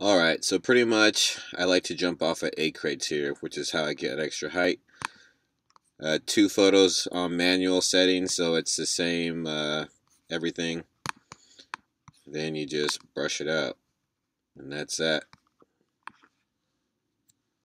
Alright, so pretty much I like to jump off at 8 crates here, which is how I get extra height. Uh, two photos on manual settings, so it's the same uh, everything. Then you just brush it out. And that's that.